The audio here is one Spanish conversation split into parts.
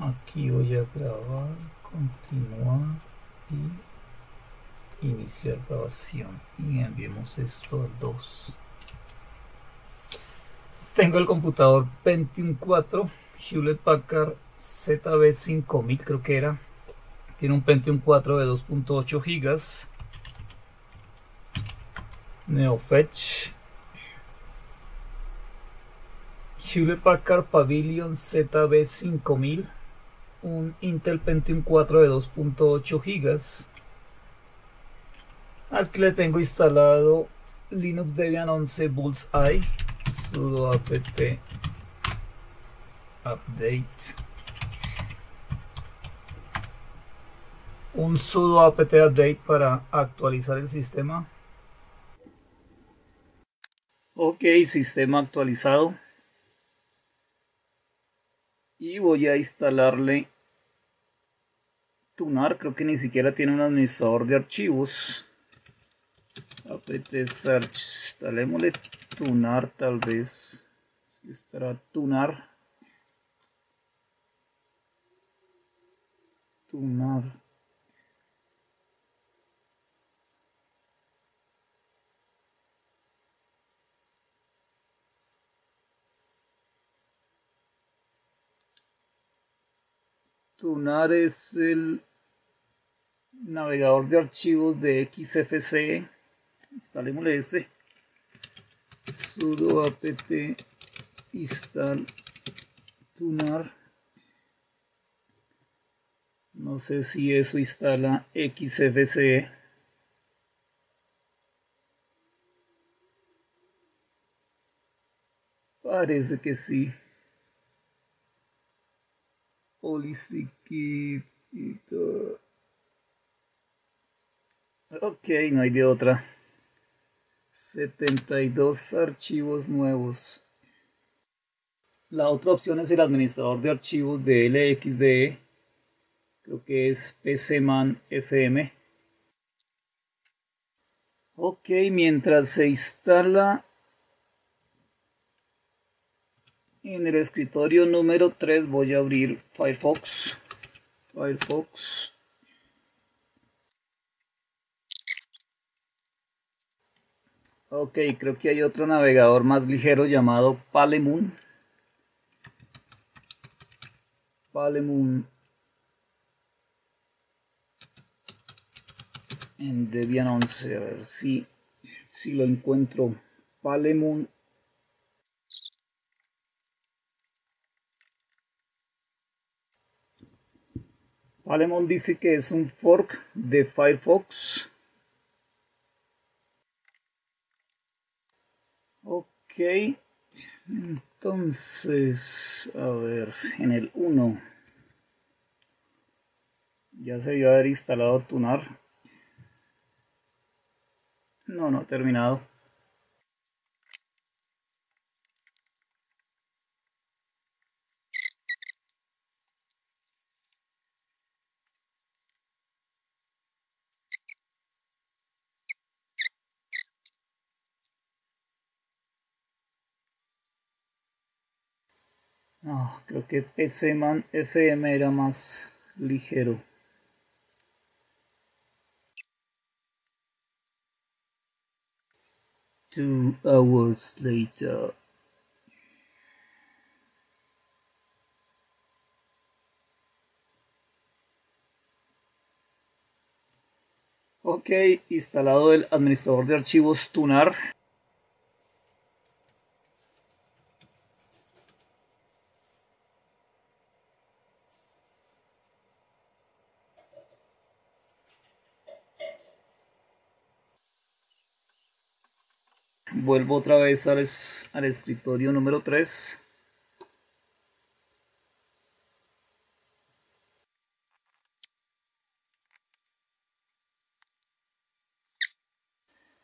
aquí voy a grabar continuar y iniciar grabación. Y enviemos esto a 2 tengo el computador Pentium 4 Hewlett Packard ZB5000 creo que era. Tiene un Pentium 4 de 2.8 gigas. NeoFetch. Hewlett Packard Pavilion ZB5000 un Intel Pentium 4 de 2.8 GB al que le tengo instalado Linux Debian 11 Bullseye sudo apt update. Un sudo apt update para actualizar el sistema. Ok sistema actualizado. Y voy a instalarle tunar creo que ni siquiera tiene un administrador de archivos. Apt search instalémosle tunar tal vez. Si estará tunar. Tunar. Tunar es el navegador de archivos de XFCE. Instalémosle ese. sudo apt install tunar. No sé si eso instala XFCE. Parece que sí. Policy Kit y todo. Ok, no hay de otra. 72 archivos nuevos. La otra opción es el administrador de archivos de LXDE. Creo que es PCMan FM. Ok, mientras se instala En el escritorio número 3 voy a abrir Firefox. Firefox. Ok, creo que hay otro navegador más ligero llamado Palemoon. Palemoon. En Debian 11, a ver si, lo encuentro. Palemoon Palemon dice que es un fork de Firefox. Ok. Entonces, a ver, en el 1 ya se debió haber instalado Tunar. No, no ha terminado. No, creo que PCman FM era más ligero. Two hours later. Ok, instalado el administrador de archivos Tunar. Vuelvo otra vez al, escritorio número 3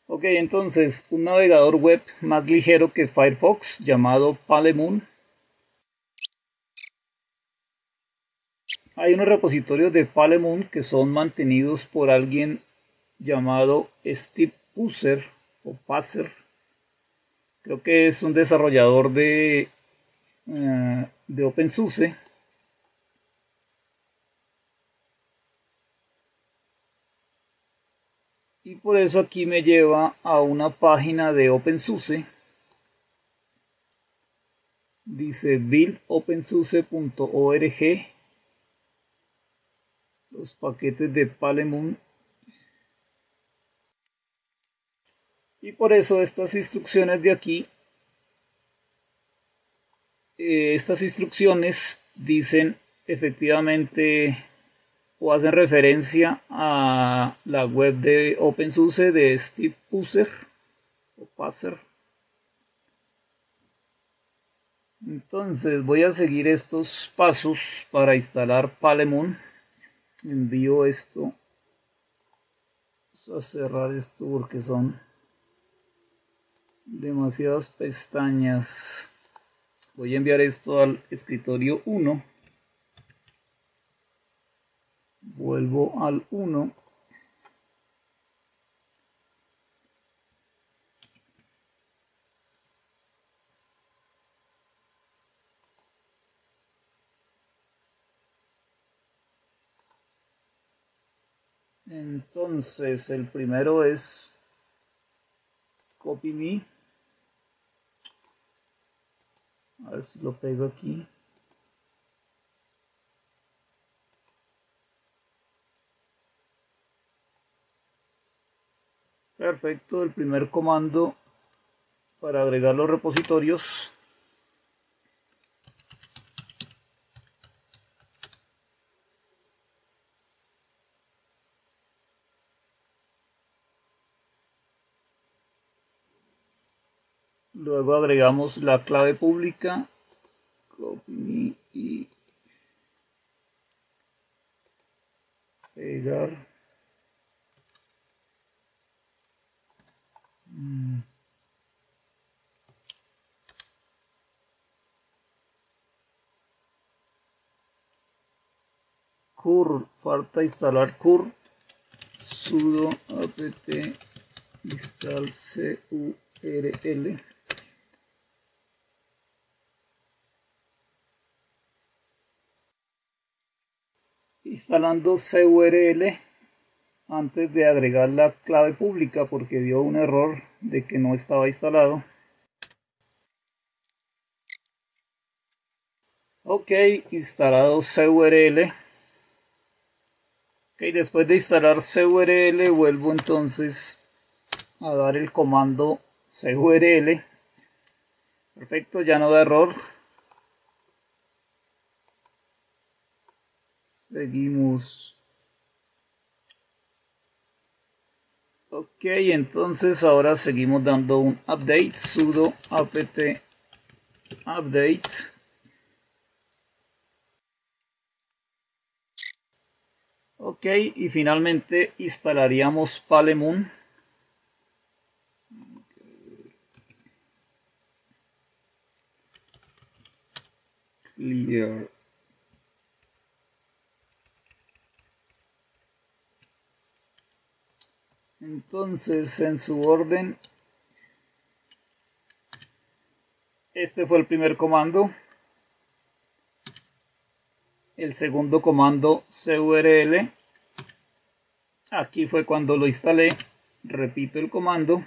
Ok, entonces un navegador web más ligero que Firefox llamado Palemoon. Hay unos repositorios de Palemoon que son mantenidos por alguien llamado Steve Pusser o Passer Creo que es un desarrollador de, eh, de OpenSUSE. Y por eso aquí me lleva a una página de OpenSUSE. Dice buildopensuse.org. Los paquetes de Palemon Y por eso estas instrucciones de aquí, eh, estas instrucciones dicen efectivamente o hacen referencia a la web de OpenSUSE de Steve Pusser o Passer. Entonces voy a seguir estos pasos para instalar Palemon. Envío esto. Vamos a cerrar esto porque son demasiadas pestañas. Voy a enviar esto al escritorio 1 vuelvo al 1 entonces el primero es copy me a ver si lo pego aquí Perfecto, el primer comando para agregar los repositorios. Luego agregamos la clave pública. Copy y pegar. Cur, falta instalar cur sudo apt install curl instalando curl antes de agregar la clave pública porque dio un error de que no estaba instalado. Ok, instalado CURL. Ok, después de instalar CURL vuelvo entonces a dar el comando CURL. Perfecto, ya no da error. Seguimos Ok, entonces ahora seguimos dando un update, sudo apt update. Ok, y finalmente instalaríamos Palemoon. Clear. Entonces, en su orden, este fue el primer comando. El segundo comando curl. Aquí fue cuando lo instalé. Repito el comando.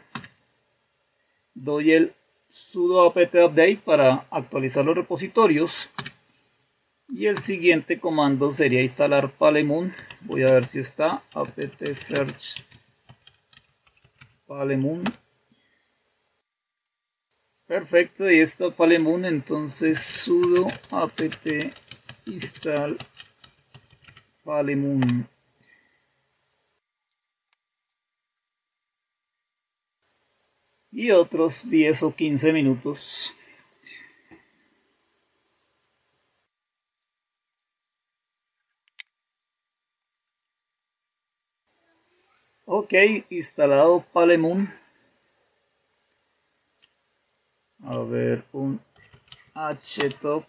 Doy el sudo apt update para actualizar los repositorios. Y el siguiente comando sería instalar Palemoon. Voy a ver si está apt search Palemoon. Perfecto, y está Palemoon, entonces sudo apt install Palemoon. Y otros 10 o 15 minutos. Ok, instalado Palemoon. A ver, un htop.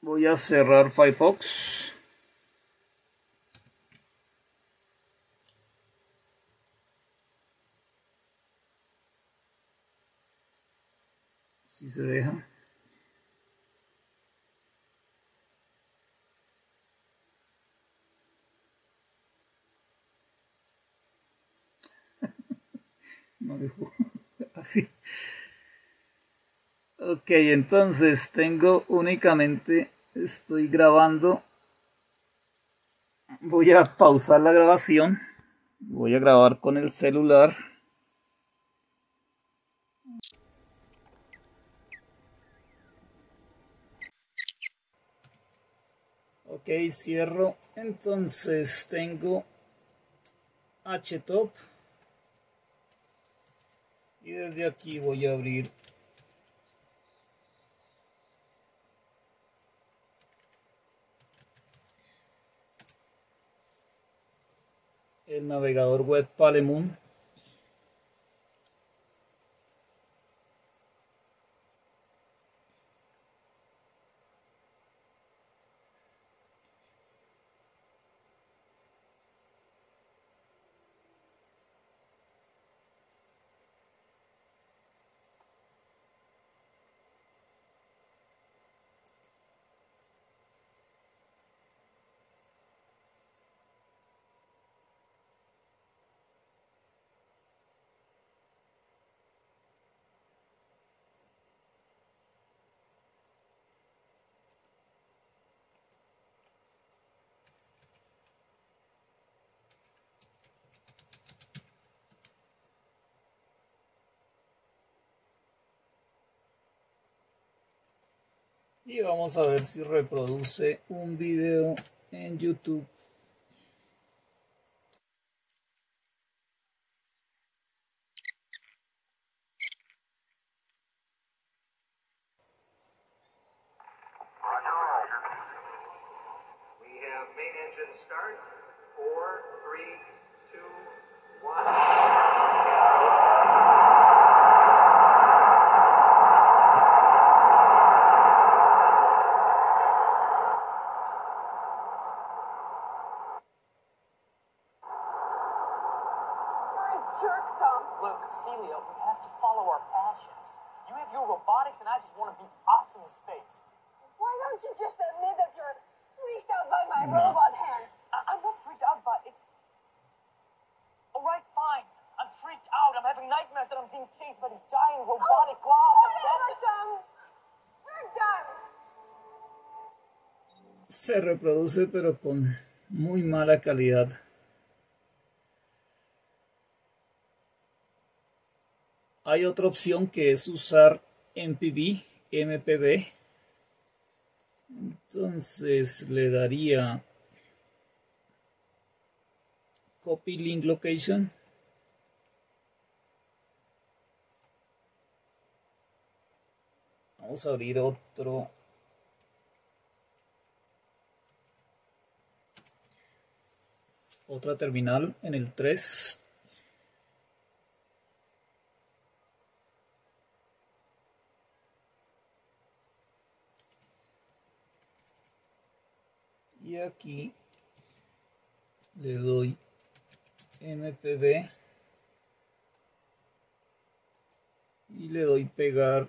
Voy a cerrar Firefox. Si se deja. no dejó así. Ok, entonces tengo únicamente, estoy grabando. Voy a pausar la grabación. Voy a grabar con el celular. Ok, cierro. Entonces tengo htop. Y desde aquí voy a abrir el navegador web Palemoon. Y vamos a ver si reproduce un video en YouTube Se reproduce, pero con muy mala calidad. Hay otra opción que es usar MPV, MPV. Entonces le daría copy link location. Vamos a abrir otro. Otra terminal en el 3. y aquí le doy mpb y le doy pegar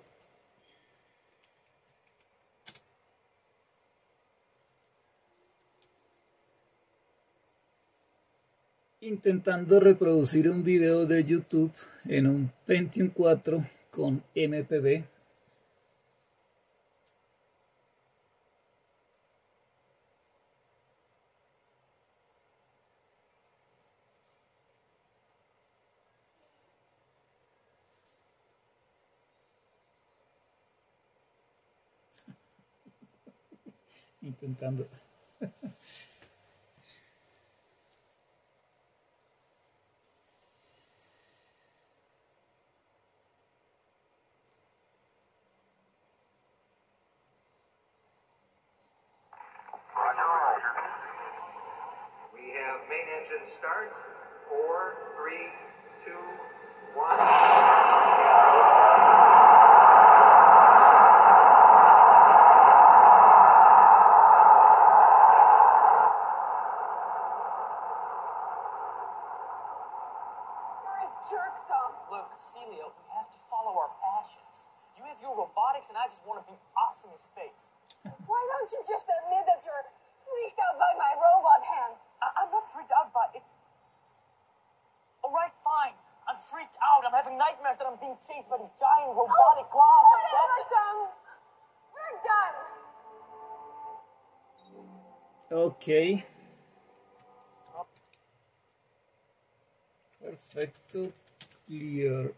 intentando reproducir un video de YouTube en un Pentium 4 con MPB intentando. be awesome in space. Why don't you just admit that you're freaked out by my robot hand? I- I'm not freaked out by it's. All right, fine. I'm freaked out. I'm having nightmares that I'm being chased by these giant robotic oh, claws. and Whatever, that- Tom. We're done. Ok. Perfecto. Clear.